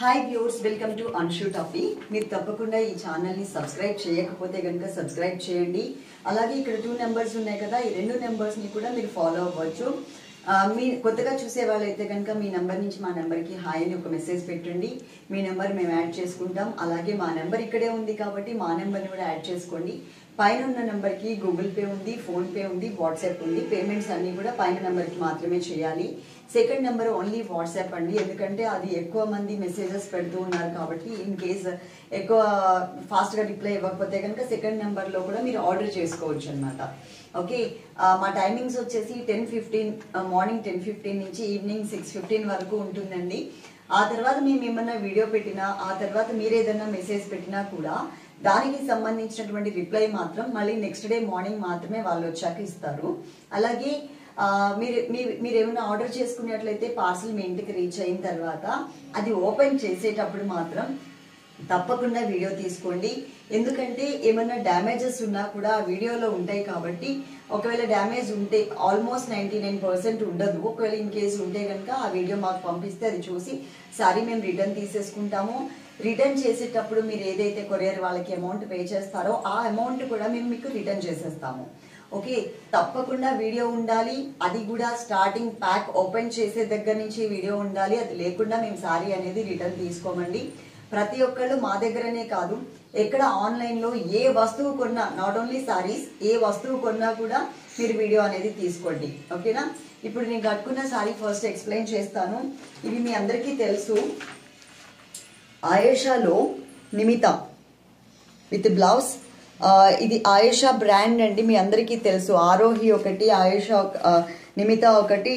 Hi viewers welcome to Anshu టాపీ మీరు తప్పకుండా ఈ ఛానల్ని సబ్స్క్రైబ్ చేయకపోతే కనుక సబ్స్క్రైబ్ చేయండి. అలాగే ఇక్కడ టూ నెంబర్స్ ఉన్నాయి కదా ఈ రెండు నెంబర్స్ని కూడా మీరు ఫాలో అవ్వచ్చు. మీ కొత్తగా చూసే వాళ్ళైతే కనుక మీ నెంబర్ నుంచి మా నెంబర్కి హాయ్ అని ఒక మెసేజ్ పెట్టండి. మీ నెంబర్ మేము యాడ్ చేసుకుంటాం. అలాగే మా నెంబర్ ఇక్కడే ఉంది కాబట్టి మా నెంబర్ని కూడా యాడ్ చేసుకోండి. పైన ఉన్న నెంబర్కి గూగుల్ పే ఉంది ఫోన్పే ఉంది వాట్సాప్ ఉంది. పేమెంట్స్ అన్నీ కూడా పైన నెంబర్కి మాత్రమే చేయాలి. సెకండ్ నెంబర్ ఓన్లీ వాట్సాప్ అండి. ఎందుకంటే అది ఎక్కువ మంది మెసేజెస్ పెడుతూ ఉన్నారు కాబట్టి ఇన్ కేస్ ఎక్కువ ఫాస్ట్గా రిప్లై ఇవ్వకపోతే కనుక సెకండ్ నెంబర్లో కూడా మీరు ఆర్డర్ చేసుకోవచ్చు అనమాట ఓకే మా టైమింగ్స్ వచ్చేసి ten fifteen morning ten fifteen నుంచి ఈవినింగ్ సిక్స్ ఫిఫ్టీన్ వరకు ఉంటుందండి. ఆ తర్వాత మేము ఏమన్నా వీడియో పెట్టినా ఆ తర్వాత మీరు ఏదైనా మెసేజ్ పెట్టినా కూడా దానికి సంబంధించినటువంటి రిప్లై మాత్రం మళ్ళీ నెక్స్ట్ డే మార్నింగ్ మాత్రమే వాళ్ళు వచ్చాక ఇస్తారు. అలాగే మీరు మీ- మీరు ఏమైనా ఆర్డర్ చేసుకున్నట్లయితే పార్సల్ మీ ఇంటికి రీచ్ అయిన తర్వాత అది ఓపెన్ చేసేటప్పుడు మాత్రం తప్పకుండా వీడియో తీసుకోండి. ఎందుకంటే ఏమైనా డ్యామేజెస్ ఉన్నా కూడా ఆ వీడియోలో ఉంటాయి కాబట్టి ఒకవేళ డ్యామేజ్ ఉంటే ఆల్మోస్ట్ నైంటీ నైన్ పర్సెంట్ ఉండదు. ఒకవేళ ఇన్ కేసు ఉంటే కనుక ఆ వీడియో మాకు పంపిస్తే అది చూసి సారీ మేము రిటర్న్ తీసేసుకుంటాము. రిటర్న్ చేసేటప్పుడు మీరు ఏదైతే కొరియర్ వాళ్ళకి అమౌంట్ పే చేస్తారో ఆ అమౌంట్ కూడా మేము మీకు రిటర్న్ చేసేస్తాము. ఓకే తప్పకుండా వీడియో ఉండాలి. అది కూడా స్టార్టింగ్ ప్యాక్ ఓపెన్ చేసే దగ్గర నుంచి వీడియో ఉండాలి. అది లేకుండా మేము సారీ అనేది రిటర్న్ తీసుకోమండి. ప్రతి ఒక్కళ్ళు మా దగ్గరనే కాదు. ఎక్కడ ఆన్లైన్లో ఏ వస్తువు కొన్నా నాట్ ఓన్లీ సారీస్ ఏ వస్తువు కొన్నా కూడా మీరు వీడియో అనేది తీసుకోండి. ఓకేనా? ఇప్పుడు నేను కట్టుకున్న సారీ ఫస్ట్ ఎక్స్ప్లెయిన్ చేస్తాను. ఇవి మీ అందరికీ తెలుసు. ఆయేషాలో నిమిత విత్ బ్లౌజ్. ఇది ఆయేషా బ్రాండ్ అండి మీ అందరికీ తెలుసు. ఆరోహి ఒకటి ఆయేషా నిమిత ఒకటి.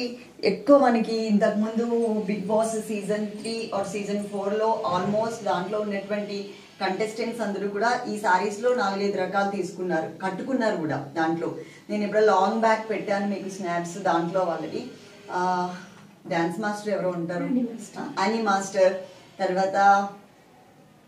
ఎక్కువ మనకి ఇంతకు ముందు Big Boss season three or season ఫోర్లో ఆల్మోస్ట్ దాంట్లో ఉన్నటువంటి కంటెస్టెంట్స్ అందరూ కూడా ఈ సారీస్లో నాలుగైదు రకాలు తీసుకున్నారు కట్టుకున్నారు కూడా దాంట్లో. నేను ఇప్పుడు లాంగ్ బ్యాక్ పెట్టాను మీకు స్నాప్స్ దాంట్లో వాళ్ళది డాన్స్ మాస్టర్ ఎవరో ఉంటారు? అని మాస్టర్. తర్వాత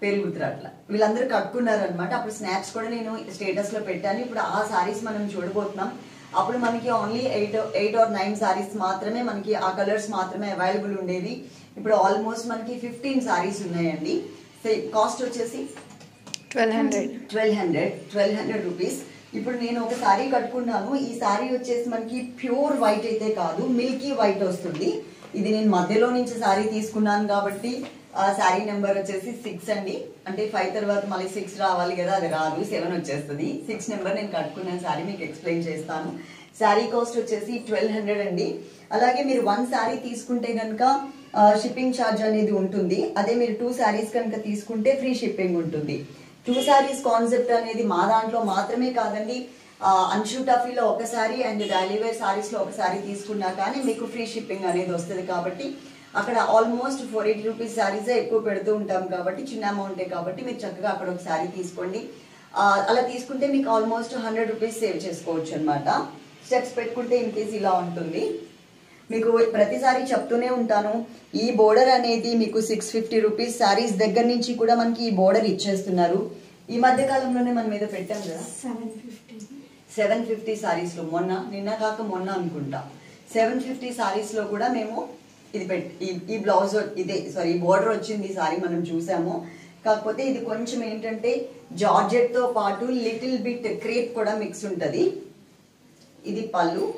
పేరు గుర్తురాట్ల. వీళ్ళందరూ కట్టుకున్నారు అనమాట అప్పుడు స్నాప్స్ కూడా నేను స్టేటస్లో పెట్టాను. ఇప్పుడు ఆ సారీస్ మనం చూడబోతున్నాం. అప్పుడు మనకి only eight eight or nine saris మాత్రమే మనకి ఆ కలర్స్ మాత్రమే అవైలబుల్ ఉండేవి. ఇప్పుడు ఆల్మోస్ట్ మనకి ఫిఫ్టీన్ సారీస్ ఉన్నాయండి. కాస్ట్ వచ్చేసి twelve hundred twelve hundred twelve hundred rupees ఇప్పుడు నేను ఒక సారీ కట్టుకున్నాను. ఈ సారీ వచ్చేసి మనకి ప్యూర్ వైట్ అయితే కాదు మిల్కీ వైట్ వస్తుంది. ఇది నేను మధ్యలో నుంచి సారీ తీసుకున్నాను కాబట్టి శారీ నెంబర్ వచ్చేసి సిక్స్ అండి. అంటే ఫైవ్ తర్వాత మళ్ళీ సిక్స్ రావాలి కదా అది రాదు సెవెన్ వచ్చేస్తుంది. సిక్స్ నెంబర్ నేను కట్టుకున్నాను శారీ మీకు ఎక్స్ప్లెయిన్ చేస్తాను. శారీ కాస్ట్ వచ్చేసి ట్వెల్వ్ హండ్రెడ్ అండి. అలాగే మీరు వన్ శారీ తీసుకుంటే కనుక షిప్పింగ్ ఛార్జ్ అనేది ఉంటుంది. అదే మీరు టూ శారీస్ కనుక తీసుకుంటే ఫ్రీ షిప్పింగ్ ఉంటుంది. టూ శారీస్ కాన్సెప్ట్ అనేది మా దాంట్లో మాత్రమే కాదండి. అన్షూ టఫీలో ఒక శారీ అండ్ డైలీ శారీస్లో ఒక శారీ తీసుకున్నా కానీ మీకు ఫ్రీ షిప్పింగ్ అనేది వస్తుంది కాబట్టి అక్కడ ఆల్మోస్ట్ ఫోర్ ఎయిటీ రూపీస్ శారీసే ఎక్కువ పెడుతూ ఉంటాం కాబట్టి చిన్న అమౌంటే కాబట్టి మీరు చక్కగా అక్కడ ఒక శారీ తీసుకోండి. అలా తీసుకుంటే మీకు ఆల్మోస్ట్ హండ్రెడ్ రూపీస్ సేవ్ చేసుకోవచ్చు అనమాట స్టెప్స్ పెట్టుకుంటే ఇన్ కేస్ ఇలా ఉంటుంది. మీకు ప్రతిసారి చెప్తూనే ఉంటాను. ఈ బోర్డర్ అనేది మీకు సిక్స్ ఫిఫ్టీ రూపీస్ శారీస్ దగ్గర నుంచి కూడా మనకి ఈ బోర్డర్ ఇచ్చేస్తున్నారు. ఈ మధ్య కాలంలోనే మనం మీద పెట్టాం కదా? సెవెన్ ఫిఫ్టీ సెవెన్ ఫిఫ్టీ సారీస్లో మొన్న నిన్న కాక మొన్న అనుకుంటా. సెవెన్ ఫిఫ్టీ సారీస్లో కూడా మేము ఇది పెట్ ఈ- బ్లౌజ్ ఇదే సారీ ఈ బోర్డర్ వచ్చింది ఈ సారీ మనం చూసాము. కాకపోతే ఇది కొంచెం ఏంటంటే జార్జెట్తో పాటు లిటిల్ బిట్ క్రేప్ కూడా మిక్స్ ఉంటుంది. ఇది పళ్ళు.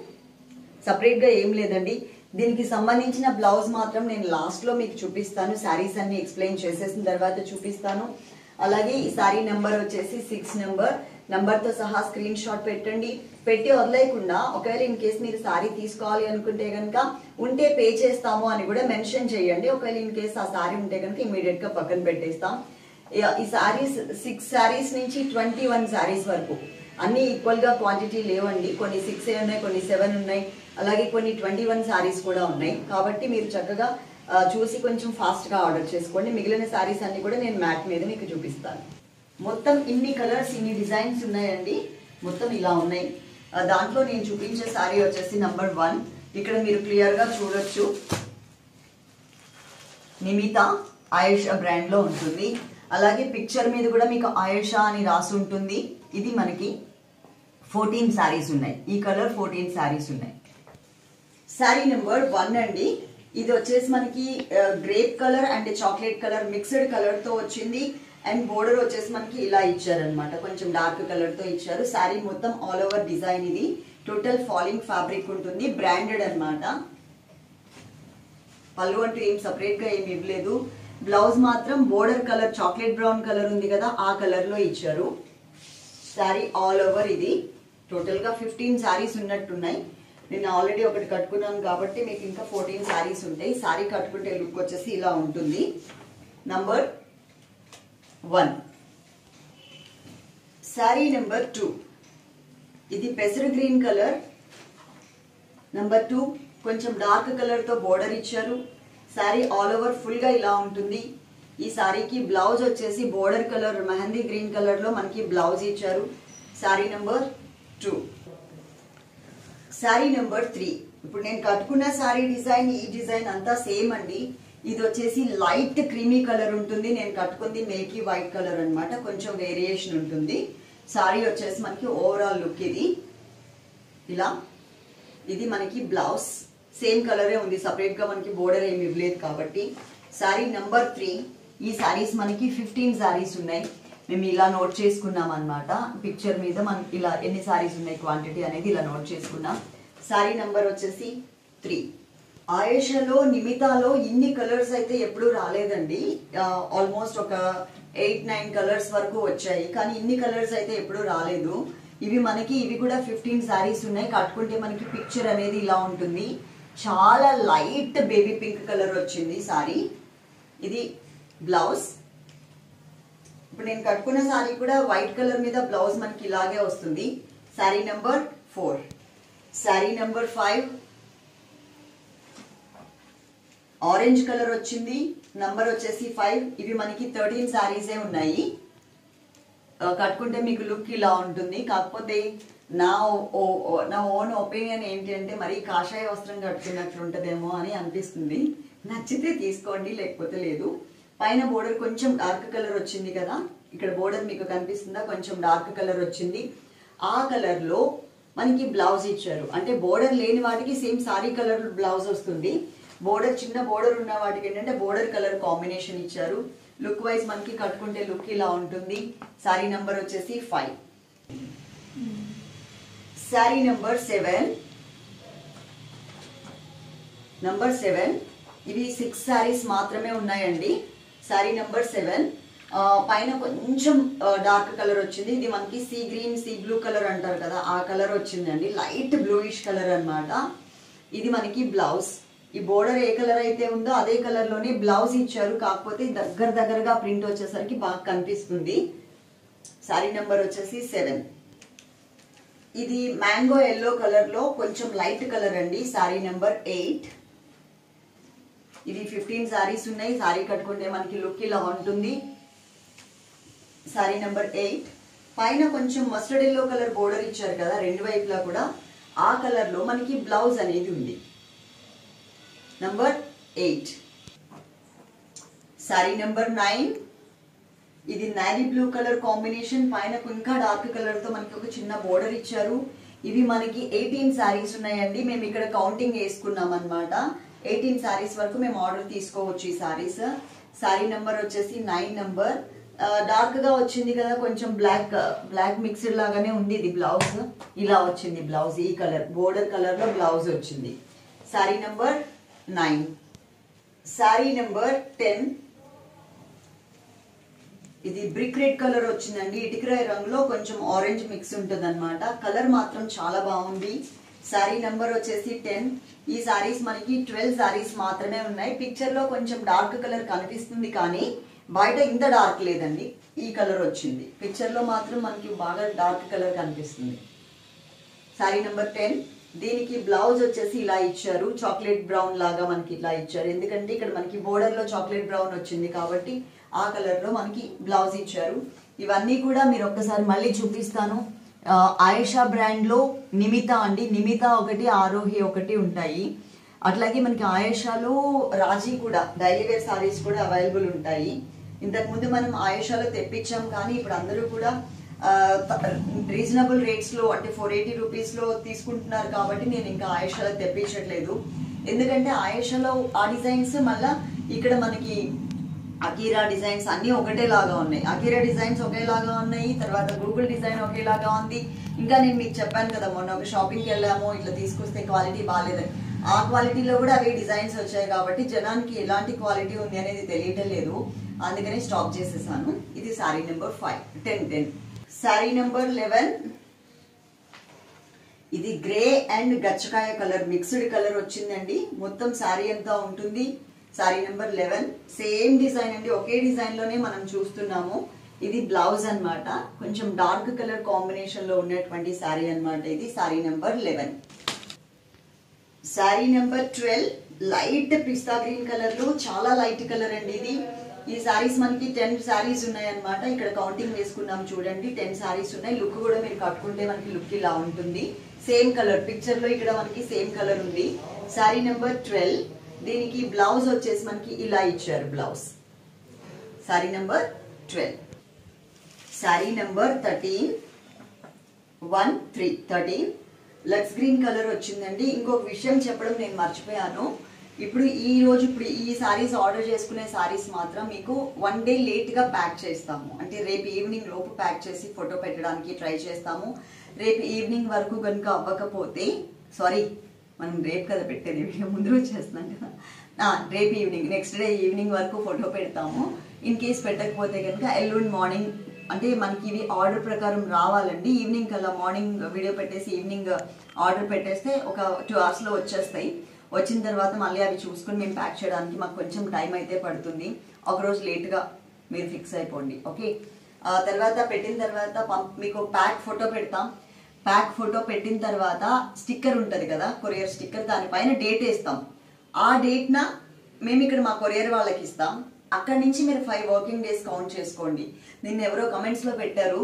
సపరేట్గా ఏం లేదండి. దీనికి సంబంధించిన బ్లౌజ్ మాత్రం నేను లాస్ట్లో మీకు చూపిస్తాను. శారీస్ అన్ని ఎక్స్ప్లెయిన్ చేసేసిన తర్వాత చూపిస్తాను. అలాగే ఈ శారీ నెంబర్ వచ్చేసి సిక్స్ నెంబర్ తో సహా స్క్రీన్ షాట్ పెట్టండి. పెట్టి వదిలేయకుండా ఒకవేళ ఇన్ కేస్ మీరు శారీ తీసుకోవాలి అనుకుంటే కనుక ఉంటే పే చేస్తాము అని కూడా మెన్షన్ చేయండి. ఒకవేళ ఇన్ కేస్ ఆ సారీ ఉంటే కనుక ఇమీడియట్గా పక్కన పెట్టేస్తాం. ఈ- సారీస్ శారీస్ సిక్స్ శారీస్ నుంచి ట్వంటీ వన్ శారీస్ వరకు. అన్ని ఈక్వల్గా క్వాంటిటీ లేవండి. కొన్ని సిక్స్ ఉన్నాయి కొన్ని సెవెన్ ఉన్నాయి. అలాగే కొన్ని ట్వంటీ వన్ శారీస్ కూడా ఉన్నాయి. కాబట్టి మీరు చక్కగా చూసి కొంచెం ఫాస్ట్గా ఆర్డర్ చేసుకోండి. మిగిలిన శారీస్ అన్ని కూడా నేను మ్యాట్ మీద మీకు చూపిస్తాను. మొత్తం ఇన్ని కలర్స్ ఇన్ని డిజైన్స్ ఉన్నాయండి. మొత్తం ఇలా ఉన్నాయి. దాంట్లో నేను చూపించే శారీ వచ్చేసి నంబర్ వన్. ఇక్కడ మీరు క్లియర్గా చూడొచ్చు. నిమిత ఆయుష బ్రాండ్లో ఉంటుంది. అలాగే పిక్చర్ మీద కూడా మీకు ఆయుష అని రాసి ఉంటుంది. ఇది మనకి ఫోర్టీన్ శారీస్ ఉన్నాయి. ఈ కలర్ ఫోర్టీన్ శారీస్ ఉన్నాయి. శారీ నెంబర్ వన్ అండి. ఇది వచ్చేసి మనకి grape colour and chocolate colour mixed కలర్తో వచ్చింది. అండ్ బోర్డర్ వచ్చేసి మనకి ఇలా ఇచ్చారనమాట కొంచెం డార్క్ కలర్తో ఇచ్చారు. శారీ మొత్తం ఆల్ ఓవర్ డిజైన్ ఇది. టోటల్ ఫాలింగ్ ఫ్యాబ్రిక్ ఉంటుంది. బ్రాండెడ్ అనమాట పళ్ళు అంటూ ఏం సపరేట్గా ఏమి ఇవ్వలేదు. బ్లౌజ్ మాత్రం border colour chocolate brown colour ఉంది కదా ఆ కలర్లో ఇచ్చారు. శారీ ఆల్ ఓవర్ ఇది. టోటల్గా ఫిఫ్టీన్ శారీస్ ఉన్నట్టున్నాయి. నేను ఆల్రెడీ ఒకటి కట్టుకున్నాను కాబట్టి మీకు ఇంకా ఫోర్టీన్ శారీస్ ఉంటాయి. శారీ కట్టుకుంటే లుక్ వచ్చేసి ఇలా ఉంటుంది. Number one sari number two ఇది పెసరు గ్రీన్ కలర్. నంబర్ టూ కొంచెం డార్క్ కలర్తో బోర్డర్ ఇచ్చారు. శారీ ఆల్ ఓవర్ ఫుల్గా ఇలా ఉంటుంది. ఈ శారీకి బ్లౌజ్ వచ్చేసి బోర్డర్ కలర్ మెహందీ గ్రీన్ కలర్లో మనకి బ్లౌజ్ ఇచ్చారు. Sari number two sari number three ఇప్పుడు నేను కట్టుకున్న శారీ డిజైన్ ఈ డిజైన్ అంతా సేమ్ అండి. ఇది వచ్చేసి లైట్ క్రీమీ కలర్ ఉంటుంది. నేను కట్టుకుంది మిల్కీ వైట్ కలర్ అనమాట కొంచెం వేరియేషన్ ఉంటుంది. శారీ వచ్చేసి మనకి ఓవరాల్ లుక్ ఇది. ఇలా. ఇది మనకి బ్లౌజ్ సేమ్ కలరే ఉంది. సపరేట్గా మనకి బోర్డర్ ఏమి ఇవ్వలేదు కాబట్టి. శారీ నెంబర్ త్రీ ఈ శారీస్ మనకి ఫిఫ్టీన్ శారీస్ ఉన్నాయి. మేము ఇలా నోట్ చేసుకున్నాం అనమాట పిక్చర్ మీద మనకి ఇలా ఎన్ని సారీస్ ఉన్నాయి క్వాంటిటీ అనేది ఇలా నోట్ చేసుకున్నాం. శారీ నంబర్ వచ్చేసి త్రీ ఆయేషలో నిమితాలో ఇన్ని కలర్స్ అయితే ఎప్పుడూ రాలేదండి. ఆల్మోస్ట్ ఒక ఎయిట్ నైన్ కలర్స్ వరకు వచ్చాయి. కానీ ఇన్ని కలర్స్ అయితే ఎప్పుడూ రాలేదు. ఇవి మనకి ఇవి కూడా ఫిఫ్టీన్ శారీస్ ఉన్నాయి. కట్టుకుంటే మనకి పిక్చర్ అనేది ఇలా ఉంటుంది. చాలా లైట్ బేబీ పింక్ కలర్ వచ్చింది సారీ ఇది బ్లౌజ్ ఇప్పుడు నేను కట్టుకున్న శారీ కూడా వైట్ కలర్ మీద బ్లౌజ్ మనకి ఇలాగే వస్తుంది. Sari number four sari number five orange colour వచ్చింది. నంబర్ వచ్చేసి ఫైవ్ ఇవి మనకి థర్టీన్ శారీసే ఉన్నాయి. కట్టుకుంటే మీకు లుక్ ఇలా ఉంటుంది. కాకపోతే నా ఓ- నా ఓన్ ఒపీనియన్ ఏంటి అంటే మరి కాషాయ వస్త్రం కట్టుకున్నట్లు ఉంటుందేమో అని అనిపిస్తుంది. నచ్చితే తీసుకోండి లేకపోతే లేదు. పైన బోర్డర్ కొంచెం డార్క్ కలర్ వచ్చింది కదా ఇక్కడ బోర్డర్ మీకు కనిపిస్తుందా? కొంచెం డార్క్ కలర్ వచ్చింది. ఆ కలర్లో మనకి బ్లౌజ్ ఇచ్చారు. అంటే బోర్డర్ లేని వాటికి సేమ్ సారీ కలర్ బ్లౌజ్ వస్తుంది. బోర్డర్ చిన్న బోర్డర్ ఉన్న వాటికి ఏంటంటే బోర్డర్ కలర్ కాంబినేషన్ ఇచ్చారు. లుక్ వైజ్ మనకి కట్టుకుంటే లుక్ ఇలా ఉంటుంది. సారీ నంబర్ వచ్చేసి five sari number seven number seven ఇవి సిక్స్ శారీస్ మాత్రమే ఉన్నాయండి. శారీ నెంబర్ సెవెన్ పైన కొంచెం డార్క్ కలర్ వచ్చింది. ఇది మనకి sea green sea blue colour అంటారు కదా ఆ కలర్ వచ్చిందండి. లైట్ బ్లూయిష్ కలర్ అన్నమాట. ఇది మనకి బ్లౌజ్ ఈ బోర్డర్ ఏ కలర్ అయితే ఉందో అదే కలర్లోనే బ్లౌజ్ ఇచ్చారు. కాకపోతే దగ్గర దగ్గరగా ప్రింట్ వచ్చేసరికి బాగా కనిపిస్తుంది. శారీ నెంబర్ వచ్చేసి సెవెన్ ఇది మ్యాంగో ఎల్లో కలర్లో కొంచెం లైట్ కలర్ అండి. శారీ నెంబర్ ఎయిట్ ఇది ఫిఫ్టీన్ శారీస్ ఉన్నాయి. శారీ కట్టుకుంటే మనకి లుక్ ఇలా ఉంటుంది. సారీ నెంబర్ ఎయిట్ పైన కొంచెం మస్టర్డ్ ఎల్లో కలర్ బోర్డర్ ఇచ్చారు కదా రెండు వైపులా కూడా. ఆ కలర్లో మనకి బ్లౌజ్ అనేది ఉంది. Number eight sari number nine ఇది నారీ బ్లూ కలర్ కాంబినేషన్ పైన ఇంకా డార్క్ కలర్తో మనకి ఒక చిన్న బోర్డర్ ఇచ్చారు. ఇవి మనకి ఎయిటీన్ శారీస్ ఉన్నాయండి. మేము ఇక్కడ కౌంటింగ్ వేసుకున్నాం అనమాట ఎయిటీన్ శారీస్ వరకు మేము ఆర్డర్ తీసుకోవచ్చు ఈ శారీస్ శారీ నెంబర్ వచ్చేసి నైన్ నెంబర్ డార్క్గా వచ్చింది కదా కొంచెం బ్లాక్ బ్లాక్ మిక్స్డ్ లాగానే ఉంది ఇది బ్లౌజ్ ఇలా వచ్చింది బ్లౌజ్ ఈ కలర్ బోర్డర్ కలర్లో బ్లౌజ్ వచ్చింది. Sari number nine sari number ten ఇది బ్రిక్ రెడ్ కలర్ వచ్చిందండి. ఇటుకరాయి రంగులో కొంచెం ఆరెంజ్ మిక్స్ ఉంటుంది అనమాట కలర్ మాత్రం చాలా బాగుంది. శారీ నెంబర్ వచ్చేసి టెన్ ఈ శారీస్ మనకి ట్వెల్వ్ శారీస్ మాత్రమే ఉన్నాయి. పిక్చర్లో కొంచెం డార్క్ కలర్ కనిపిస్తుంది కానీ బయట ఇంత డార్క్ లేదండి. ఈ కలర్ వచ్చింది. పిక్చర్లో మాత్రం మనకి బాగా డార్క్ కలర్ కనిపిస్తుంది. శారీ నెంబర్ టెన్ దీనికి బ్లౌజ్ వచ్చేసి ఇలా ఇచ్చారు. చాక్లెట్ బ్రౌన్ లాగా మనకి ఇలా ఇచ్చారు. ఎందుకంటే ఇక్కడ మనకి బోర్డర్లో చాక్లెట్ బ్రౌన్ వచ్చింది కాబట్టి ఆ కలర్లో మనకి బ్లౌజ్ ఇచ్చారు. ఇవన్నీ కూడా మీరు ఒక్కసారి మళ్ళీ చూపిస్తాను. ఆయేషా బ్రాండ్లో నిమిత అండి. నిమిత ఒకటి ఆరోహి ఒకటి ఉంటాయి. అట్లాగే మనకి ఆయేషాలో రాజీ కూడా డైలీ వేర్ సారీస్ కూడా అవైలబుల్ ఉంటాయి. ఇంతకుముందు మనం ఆయేషాలో తెప్పించాం కానీ ఇప్పుడు అందరూ కూడా రీజనబుల్ రేట్స్లో అంటే ఫోర్ ఎయిటీ రూపీస్లో తీసుకుంటున్నారు కాబట్టి నేను ఇంకా ఆయేషాలో తెప్పించట్లేదు. ఎందుకంటే ఆయేషాలో ఆ డిజైన్స్ మళ్ళీ ఇక్కడ మనకి అకీరా డిజైన్స్ అన్ని ఒకటేలాగా ఉన్నాయి. అకీరా డిజైన్స్ ఒకేలాగా ఉన్నాయి తర్వాత గూగుల్ డిజైన్ ఒకేలాగా ఉంది. ఇంకా నేను మీకు చెప్పాను కదా మొన్న ఒక షాపింగ్కి వెళ్ళాము ఇట్లా తీసుకొస్తే క్వాలిటీ బాగాలేదని ఆ క్వాలిటీలో కూడా అవి డిజైన్స్ వచ్చాయి కాబట్టి జనానికి ఎలాంటి క్వాలిటీ ఉంది అనేది తెలియటం లేదు. అందుకనే స్టాప్ చేసేసాను. ఇది sari number five ten ten. Sari number eleven. ఇది గ్రే అండ్ గచ్చకాయ కలర్ మిక్స్డ్ కలర్ వచ్చిందండి. మొత్తం శారీ అంతా ఉంటుంది. Sari number eleven same design అండి. ఒకే డిజైన్లోనే మనం చూస్తున్నాము. ఇది బ్లౌజ్ అన్నమాట. కొంచెం డార్క్ కలర్ కాంబినేషన్లో ఉన్నటువంటి శారీ అన్నమాట ఇది. Sari number eleven sari number twelve light పిస్తా గ్రీన్ కలర్లో చాలా లైట్ కలర్ అండి ఇది. ఈ శారీస్ మనకి టెన్ శారీస్ ఉన్నాయి అన్నమాట. ఇక్కడ కౌంటింగ్ వేసుకున్నాం చూడండి. టెన్ శారీస్ ఉన్నాయి. లుక్ కూడా మీరు కట్టుకుంటే మనకి లుక్ ఇలా ఉంటుంది. సేమ్ కలర్ పిక్చర్లో ఇక్కడ మనకి సేమ్ కలర్ ఉంది. శారీ నెంబర్ ట్వెల్వ్ దీనికి బ్లౌజ్ వచ్చేసి మనకి ఇలా ఇచ్చారు blouse sari number twelve sari number thirteen one three thirteen Lux green colour వచ్చిందండి. ఇంకొక విషయం చెప్పడం నేను మర్చిపోయాను. ఇప్పుడు ఈ రోజు ఇప్పుడు ఈ సారీస్ ఆర్డర్ చేసుకునే సారీస్ మాత్రం మీకు వన్ డే లేట్గా ప్యాక్ చేస్తాము. అంటే రేపు ఈవినింగ్ లోపు ప్యాక్ చేసి ఫోటో పెట్టడానికి ట్రై చేస్తాము. రేపు ఈవినింగ్ వరకు కనుక అవ్వకపోతే సారీ మనం రేపు కదా పెట్టేది వీడియో ముందు రోజు చేస్తున్నాం కదా. రేపు ఈవినింగ్ నెక్స్ట్ డే ఈవినింగ్ వరకు ఫోటో పెడతాము. ఇన్ కేస్ పెట్టకపోతే కనుక ఎల్లుండి మార్నింగ్ అంటే మనకి ఇవి ఆర్డర్ ప్రకారం రావాలండి. ఈవినింగ్ కల్లా మార్నింగ్ వీడియో పెట్టేసి ఈవినింగ్ ఆర్డర్ పెట్టేస్తే ఒక టూ అవర్స్లో వచ్చేస్తాయి. వచ్చిన తర్వాత మళ్ళీ అవి చూసుకుని మేము ప్యాక్ చేయడానికి మాకు కొంచెం టైం అయితే పడుతుంది. ఒక రోజు మీరు ఫిక్స్ అయిపోండి ఓకే తర్వాత పెట్టిన తర్వాత పంప్- మీకు ప్యాక్ ఫోటో పెడతాం. ప్యాక్ ఫోటో పెట్టిన తర్వాత స్టిక్కర్ ఉంటుంది కదా కొరియర్ స్టిక్కర్ దానిపైన డేట్ వేస్తాం. ఆ డేట్న మేము ఇక్కడ మా కొరియర్ వాళ్ళకి ఇస్తాం. అక్కడి నుంచి మీరు ఫైవ్ వర్కింగ్ డేస్ కౌంట్ చేసుకోండి. నిన్న ఎవరో కమెంట్స్లో పెట్టారు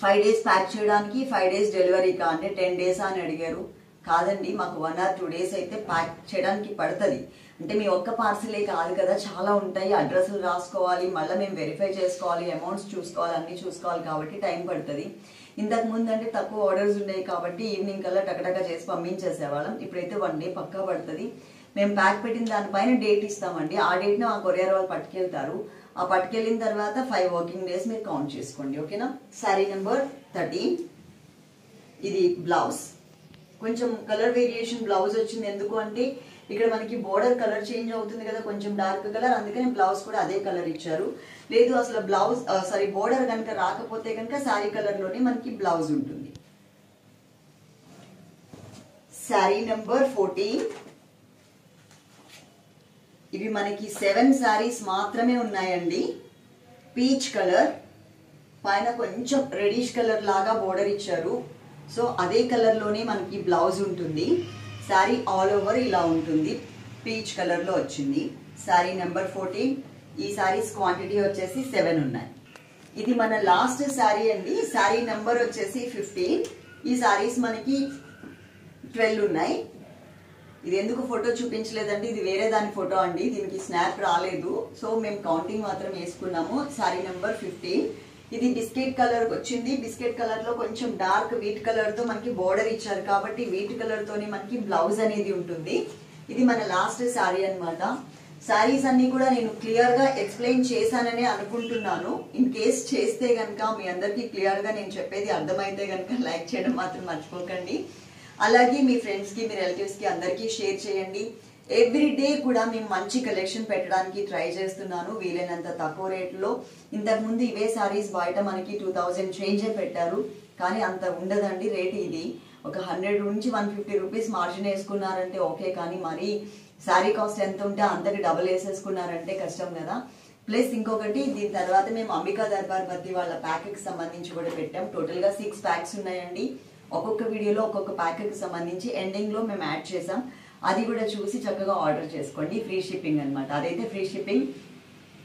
ఫైవ్ డేస్ ప్యాక్ చేయడానికి ఫైవ్ డేస్ డెలివరీకా అంటే టెన్ డేస్ అని అడిగారు. కాదండి మాకు వన్ ఆర్ టూ డేస్ అయితే ప్యాక్ చేయడానికి పడుతుంది. అంటే మీ ఒక్క పార్సిలే కాదు కదా చాలా ఉంటాయి. అడ్రస్లు రాసుకోవాలి మళ్ళీ మేము వెరిఫై చేసుకోవాలి అమౌంట్స్ చూసుకోవాలి అన్నీ చూసుకోవాలి కాబట్టి టైం పడుతుంది. ఇంతకు ముందు అంటే తక్కువ ఆర్డర్స్ ఉన్నాయి కాబట్టి ఈవినింగ్ కల్లా టకటక చేసి పంపించేసేవాళ్ళం. ఇప్పుడైతే వన్ డే పక్కా పడుతుంది. మేము ప్యాక్ పెట్టిన దానిపైన డేట్ ఇస్తామండి. ఆ డేట్ని ఆ కొరియర్ వాళ్ళు పట్టుకెళ్తారు. ఆ పట్టుకెళ్ళిన తర్వాత ఫైవ్ వర్కింగ్ డేస్ మీరు కౌంట్ చేసుకోండి. ఓకేనా శారీ నెంబర్ థర్టీన్ ఇది బ్లౌజ్ కొంచెం కలర్ వేరియేషన్ బ్లౌజ్ వచ్చింది ఎందుకు అంటే ఇక్కడ మనకి బోర్డర్ కలర్ చేంజ్ అవుతుంది కదా కొంచెం డార్క్ కలర్ అందుకని బ్లౌజ్ కూడా అదే కలర్ ఇచ్చారు. లేదు అసలు బ్లౌజ్ సారీ బోర్డర్ కనుక రాకపోతే కనుక శారీ కలర్లోనే మనకి బ్లౌజ్ ఉంటుంది. శారీ నెంబర్ ఫోర్టీన్ ఇవి మనకి సెవెన్ శారీస్ మాత్రమే ఉన్నాయండి. పీచ్ కలర్ పైన కొంచెం రెడిష్ కలర్ లాగా బోర్డర్ ఇచ్చారు. సో అదే కలర్లోనే మనకి బ్లౌజ్ ఉంటుంది. శారీ ఆల్ ఓవర్ ఇలా ఉంటుంది. పీచ్ కలర్లో వచ్చింది. శారీ నెంబర్ ఫోర్టీన్ ఈ శారీస్ క్వాంటిటీ వచ్చేసి సెవెన్ ఉన్నాయి. ఇది మన లాస్ట్ శారీ అండి. శారీ నెంబర్ వచ్చేసి ఫిఫ్టీన్ ఈ శారీస్ మనకి ట్వెల్వ్ ఉన్నాయి. ఇది ఎందుకు ఫోటో చూపించలేదండి? ఇది వేరే దాని ఫోటో అండి. దీనికి స్నాప్ రాలేదు. సో మేము కౌంటింగ్ మాత్రం వేసుకున్నాము. శారీ నెంబర్ ఫిఫ్టీన్ ఇది బిస్కెట్ కలర్ వచ్చింది. బిస్కెట్ కలర్లో కొంచెం డార్క్ వీట్ కలర్తో మనకి బోర్డర్ ఇచ్చారు కాబట్టి వీట్ కలర్ తోనే మనకి బ్లౌజ్ అనేది ఉంటుంది. ఇది మన లాస్ట్ శారీ అన్నమాట. శారీస్ అన్ని కూడా నేను క్లియర్గా ఎక్స్ప్లెయిన్ చేశాననే అనుకుంటున్నాను. ఇన్ కేస్ చేస్తే గనక మీ అందరికీ క్లియర్గా నేను చెప్పేది అర్థమైతే గనక లైక్ చేయడం మాత్రం మర్చిపోకండి. అలాగే మీ ఫ్రెండ్స్కి మీ రిలేటివ్స్కి అందరికీ షేర్ చేయండి. ఎవ్రీ డే కూడా మేము మంచి కలెక్షన్ పెట్టడానికి ట్రై చేస్తున్నాను. వీలైనంత తక్కువ రేట్లో. ఇంతకుముందు ఇవే సారీస్ బయట మనకి టూ థౌజండ్ చేంజ్ పెట్టారు. కానీ అంత ఉండదండి రేట్ ఇది. ఒక హండ్రెడ్ నుంచి వన్ ఫిఫ్టీ రూపీస్ మార్జిన్ వేసుకున్నారంటే ఓకే కానీ మరి శారీ కాస్ట్ ఎంత ఉంటే అంతకి డబుల్ వేసేసుకున్నారంటే కష్టం కదా. ప్లస్ ఇంకొకటి దీని తర్వాత మేము అంబికా దర్బార్ బద్ది వాళ్ళ ప్యాక్ సంబంధించి కూడా పెట్టాం. టోటల్గా సిక్స్ ప్యాక్స్ ఉన్నాయండి. ఒక్కొక్క వీడియోలో ఒక్కొక్క ప్యాక్ సంబంధించి ఎండింగ్లో మేము యాడ్ చేసాం అది కూడా చూసి చక్కగా ఆర్డర్ చేసుకోండి. ఫ్రీ షిప్పింగ్ అనమాట అదైతే ఫ్రీ షిప్పింగ్.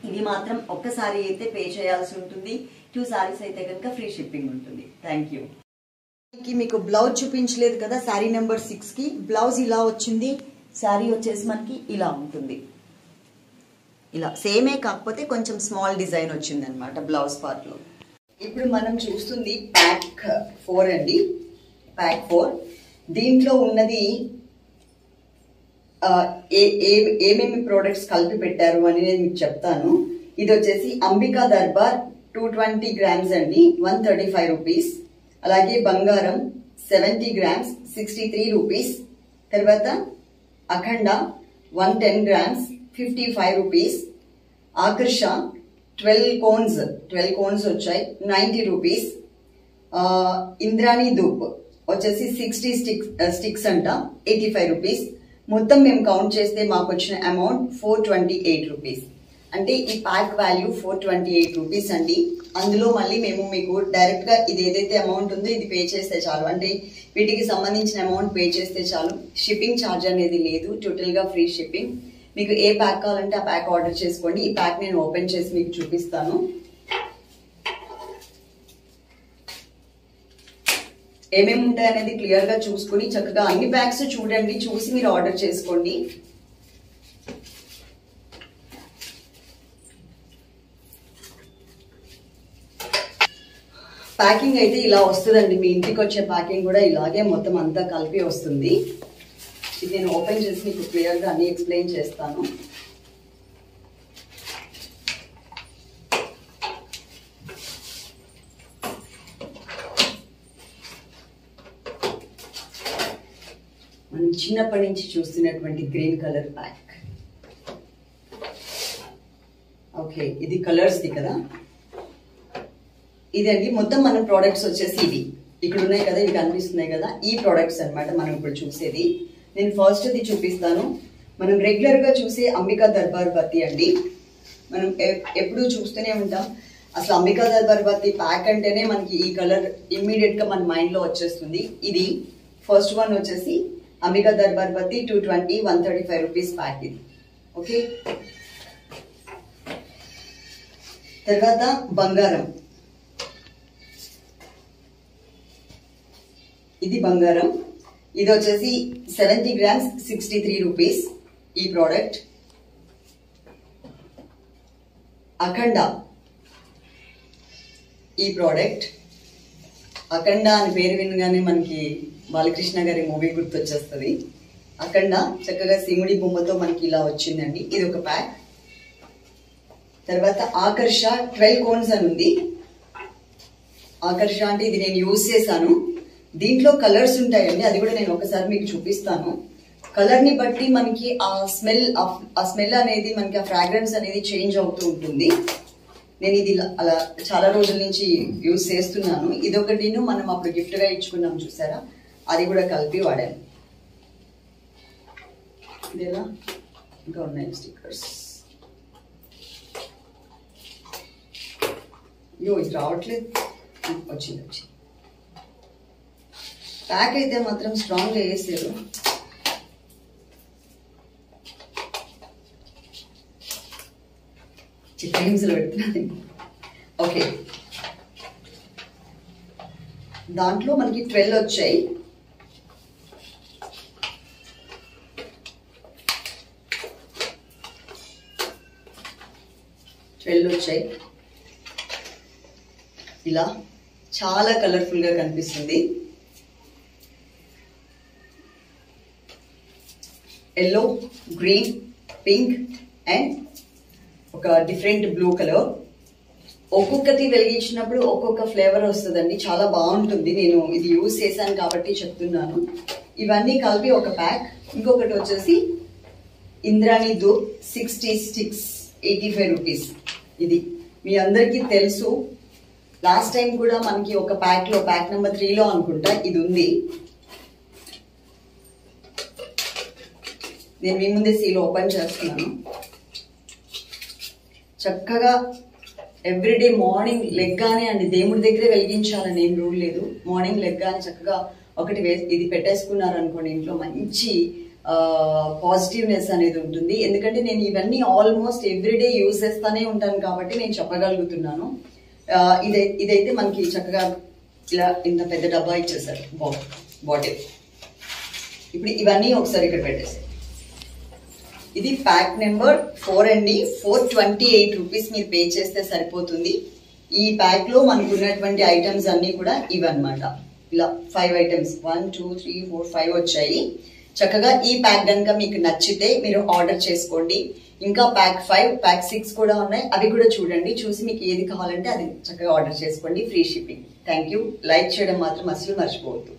ఇది మాత్రం ఒక్కసారి అయితే పే చేయాల్సి ఉంటుంది. టూ సారీస్ అయితే కనుక ఫ్రీ షిప్పింగ్ ఉంటుంది. థ్యాంక్ యూ మీకు బ్లౌజ్ చూపించలేదు కదా శారీ నెంబర్ సిక్స్కి. బ్లౌజ్ ఇలా వచ్చింది. శారీ వచ్చేసి మనకి ఇలా ఉంటుంది. ఇలా సేమే కాకపోతే కొంచెం స్మాల్ డిజైన్ వచ్చింది అనమాట బ్లౌజ్ పార్ట్లో. ఇప్పుడు మనం చూస్తుంది ప్యాక్ ఫోర్ అండి. ప్యాక్ ఫోర్ దీంట్లో ఉన్నది ఏ ఏ- ఏమేమి ప్రోడక్ట్స్ కలిపి పెట్టారు అని నేను మీకు చెప్తాను. ఇది వచ్చేసి Ambika Darbar two twenty grams అండి వన్ థర్టీ ఫైవ్ రూపీస్. అలాగే Bangaram seventy grams sixty three rupees. తర్వాత Akhanda one ten grams fifty five rupees. Akarsha twelve cones twelve cones వచ్చాయి నైంటీ రూపీస్. ఇంద్రాణి ధూప్ వచ్చేసి సిక్స్టీ స్టిక్స్ స్టిక్స్ అంట eighty five rupees. మొత్తం మేము count చేస్తే మాకు వచ్చిన amount four twenty eight rupees అంటే ఈ pack value four twenty eight rupees అండి. అందులో మళ్ళీ మేము మీకు డైరెక్ట్గా ఇది ఏదైతే అమౌంట్ ఉందో ఇది పే చేస్తే చాలు. అంటే వీటికి సంబంధించిన అమౌంట్ పే చేస్తే చాలు. షిప్పింగ్ ఛార్జ్ అనేది లేదు. టోటల్గా ఫ్రీ షిప్పింగ్ మీకు ఏ ప్యాక్ కావాలంటే ఆ ప్యాక్ ఆర్డర్ చేసుకోండి. ఈ ప్యాక్ నేను ఓపెన్ చేసి మీకు చూపిస్తాను. ఏమేమి ఉంటాయి అనేది క్లియర్గా చూసుకుని చక్కగా అన్ని బ్యాగ్స్ చూడండి చూసి మీరు ఆర్డర్ చేసుకోండి. ప్యాకింగ్ అయితే ఇలా వస్తుందండి. మీ ఇంటికి వచ్చే ప్యాకింగ్ కూడా ఇలాగే మొత్తం అంతా కలిపి వస్తుంది. ఇది నేను ఓపెన్ చేసి మీకు క్లియర్గా అన్ని ఎక్స్ప్లెయిన్ చేస్తాను. మనం చిన్నప్పటి నుంచి చూస్తున్నటువంటి గ్రీన్ కలర్ ప్యాక్ ఓకే ఇది కలర్స్ది కదా? కదా ఇదండి మొత్తం మన ప్రోడక్ట్స్ వచ్చేసి ఇవి. ఇక్కడ ఉన్నాయి కదా ఇవి కనిపిస్తున్నాయి కదా ఈ ప్రోడక్ట్స్ అన్నమాట మనం ఇప్పుడు చూసేది. నేను ఫస్ట్ ఇది చూపిస్తాను. మనం రెగ్యులర్గా చూసే అంబికా దర్బార్ బత్తి అండి. మనం ఎప్పుడు చూస్తూనే ఉంటాం. అసలు అంబికా దర్బార్ బత్తి ప్యాక్ అంటేనే మనకి ఈ కలర్ ఇమ్మీడియట్గా మన మైండ్లో వచ్చేస్తుంది. ఇది ఫస్ట్ వన్ వచ్చేసి Ambika Darbar two twenty one thirty five rupees pack ఇది. ఓకే తర్వాత బంగారం. ఇది బంగారం. ఇది వచ్చేసి seventy grams sixty three rupees ఈ ప్రోడక్ట్ అఖండ ఈ ప్రోడక్ట్ అఖండ అని పేరు వినగానే మనకి బాలకృష్ణ గారి మూవీ గుర్తొచ్చేస్తుంది. అఖండ చక్కగా సిముడి బొమ్మతో మనకి ఇలా వచ్చిందండి. ఇది ఒక ప్యాక్. తర్వాత ఆకర్ష ట్వెల్వ్ కోన్స్ అని ఉంది. ఆకర్ష అంటే ఇది నేను యూజ్ చేశాను. దీంట్లో కలర్స్ ఉంటాయండి. అది కూడా నేను ఒకసారి మీకు చూపిస్తాను. కలర్ని బట్టి మనకి ఆ స్మెల్ ఆ స్మెల్ అనేది మనకి ఆ ఫ్రాగ్రెన్స్ అనేది చేంజ్ అవుతూ ఉంటుంది. నేను ఇది అలా చాలా రోజుల నుంచి యూజ్ చేస్తున్నాను. ఇదొకటిను మనం అప్పుడు గిఫ్ట్గా ఇచ్చుకున్నాం చూసారా? అది కూడా కలిపి వాడాను. ఇదేలా? ఇంకా ఉన్నాయి స్టిక్కర్స్. యో ఇది రావట్లేదు. వచ్చింది వచ్చింది. ప్యాక్ అయితే మాత్రం స్ట్రాంగ్గా వేసారు. చిత్రహింసలు పెడుతున్నాను ఓకే దాంట్లో మనకి ట్వెల్వ్ వచ్చాయి. ట్వెల్వ్ వచ్చాయి ఇలా చాలా కలర్ఫుల్గా కనిపిస్తుంది. ఎల్లో గ్రీన్ పింక్ అండ్ ఒక డిఫరెంట్ బ్లూ కలర్ ఒక్కొక్కటి వెలిగించినప్పుడు ఒక్కొక్క ఫ్లేవర్ వస్తుందండి. చాలా బాగుంటుంది. నేను ఇది యూజ్ చేశాను కాబట్టి చెప్తున్నాను. ఇవన్నీ కలిపి ఒక ప్యాక్ ఇంకొకటి వచ్చేసి ఇంద్రాణి దో sixty six eighty five rupees ఇది. మీ అందరికీ తెలుసు లాస్ట్ టైం కూడా మనకి ఒక ప్యాక్లో ప్యాక్ నెంబర్ త్రీలో అనుకుంటా ఇది ఉంది. నేను మీ ముందే సీల్ ఓపెన్ చేస్తున్నాను. చక్కగా ఎవ్రీడే మార్నింగ్ లెగ్గానే అండి దేవుడి దగ్గరే వెలిగించాలని ఏం రూల్ లేదు. మార్నింగ్ లెగ్గానే చక్కగా ఒకటి వే ఇది పెట్టేసుకున్నారు అనుకోండి ఇంట్లో మంచి పాజిటివ్నెస్ అనేది ఉంటుంది. ఎందుకంటే నేను ఇవన్నీ ఆల్మోస్ట్ ఎవ్రీడే యూజ్ చేస్తానే ఉంటాను కాబట్టి నేను చెప్పగలుగుతున్నాను. ఇదై ఇదైతే మనకి చక్కగా ఇలా ఇంత పెద్ద డబ్బా ఇచ్చేసారు. బా బాటిల్ ఇప్పుడు ఇవన్నీ ఒకసారి ఇక్కడ పెట్టేసారు ఇది ప్యాక్ నెంబర్ ఫోర్ అండి. ఫోర్ ట్వంటీ ఎయిట్ రూపీస్ మీరు పే చేస్తే సరిపోతుంది. ఈ ప్యాక్లో మనకు ఉన్నటువంటి ఐటమ్స్ అన్నీ కూడా ఇవన్నమాట. ఇలా five items one two three four five వచ్చాయి. చక్కగా ఈ ప్యాక్ కనుక మీకు నచ్చితే మీరు ఆర్డర్ చేసుకోండి. ఇంకా ప్యాక్ ఫైవ్ ప్యాక్ సిక్స్ కూడా ఉన్నాయి. అవి కూడా చూడండి. చూసి మీకు ఏది కావాలంటే అది చక్కగా ఆర్డర్ చేసుకోండి. Free shipping thank you like చేయడం మాత్రం అసలు మర్చిపోవద్దు.